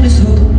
começou